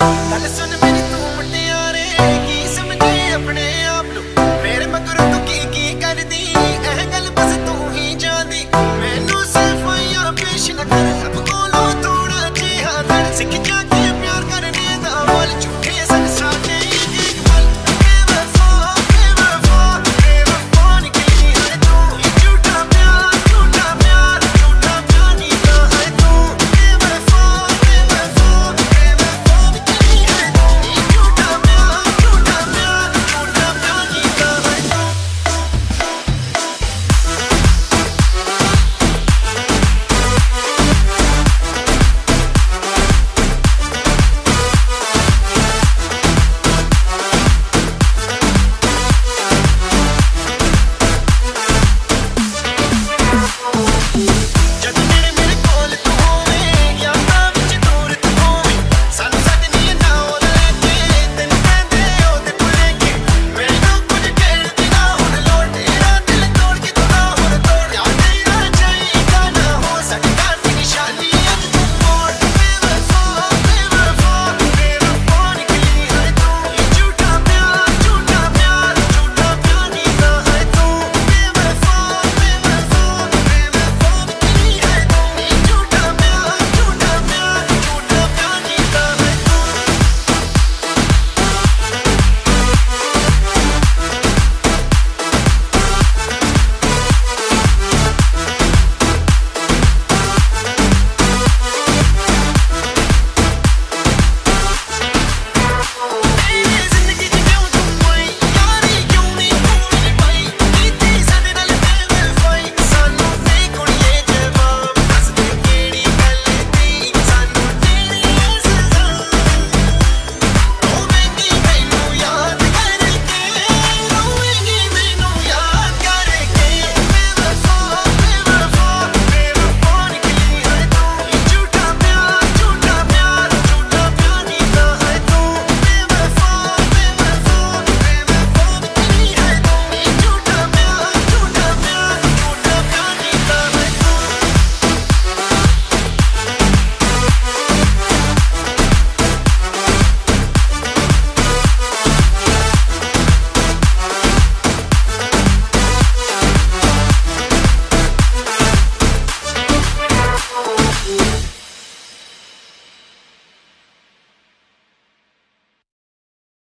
ਗੱਲ ਸੁਣ ਮੇਰੀ ਤੂੰ ਮੁੰਡਿਆਂ ਕੀ ਸਮਝੇ ਆਪਣੇ